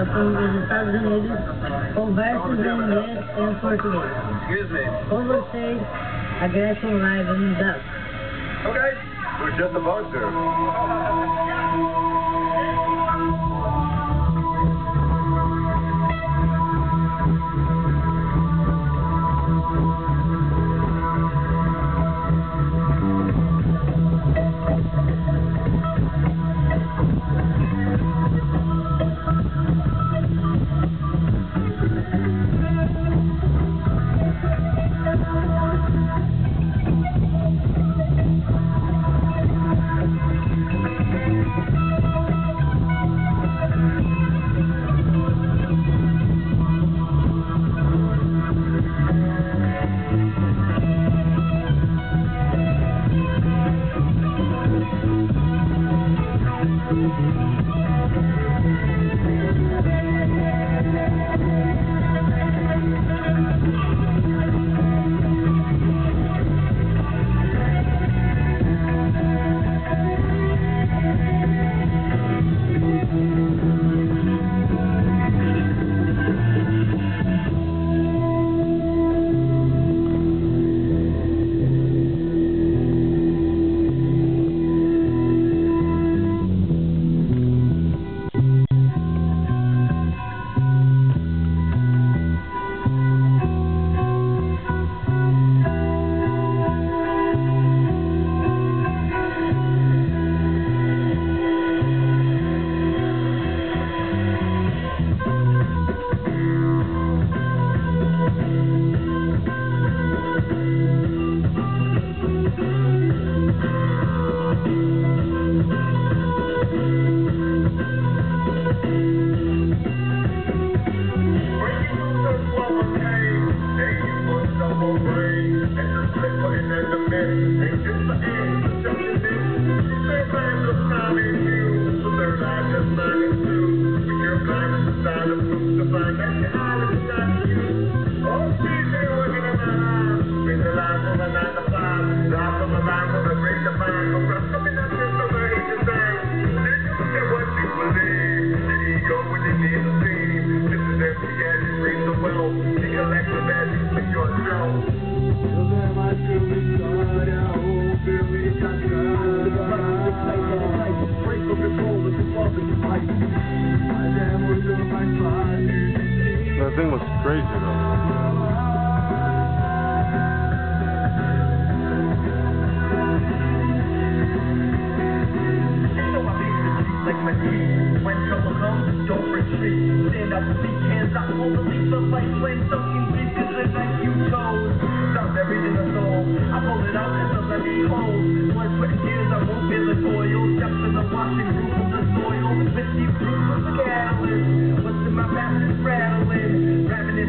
São dos Estados Unidos, converso em inglês e em português. Excuse me. Com vocês, a Gretchen Live Duck. Okay. We're just about to. Thank you. That thing was crazy though. When trouble comes, don't retreat. Stand up, hands hold the when something you chose. I it out. Blood, sweat, and tears, I won't bear the toil. In the washing room of the soil. Of catalyst.